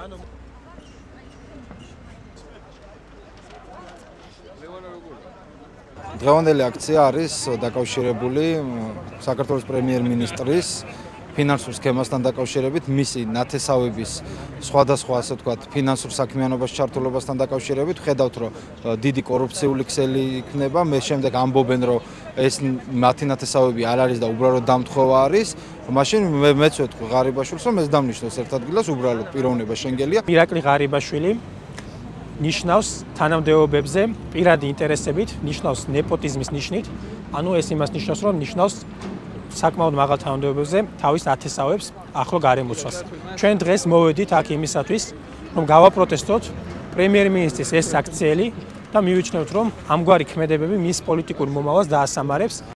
ანუ დღევანდელი აქცია არის დაკავშირებული საქართველოს პრემიერ-მინისტრის ფინანსურ სქემასთან დაკავშირებით, მისი ნათესავების სხვადასხვა ასე ვთქვათ, ფინანსურ საქმიანობაში ჩართულობასთან დაკავშირებით, ხედავთ რომ დიდი კორუფციული ქსელი იქნება, მე შემდეგ ამბობენ რომ ეს მათი ნათესავები არ არის და უბრალოდ დამთხოვა არის, მაშინ მე მეც ვეთქვი ღარიბაშვილს რომ ეს დამნიშნოს ერთ ადგილას უბრალოდ პიროვნება შენგელია. ირაკლი ღარიბაშვილი ნიშნავს თანამდებობებზე პირადი ინტერესებით, ნიშნავს nepotizmis ნიშნით, ანუ ეს იმას ნიშნავს, რომ ნიშნავს საკმაოდ მაღალ თანამდებობებზე თავის ათესავებს ახლო გარემოცვას. ჩვენ დღეს მოვედით აქ იმისათვის, რომ გავაპროტესტოთ პრემიერ-მინისტრის ეს აქციელი და მივიჩნევთ, რომ ამგვარი ქმედებები მის პოლიტიკურ მომავალს დაასამარებს.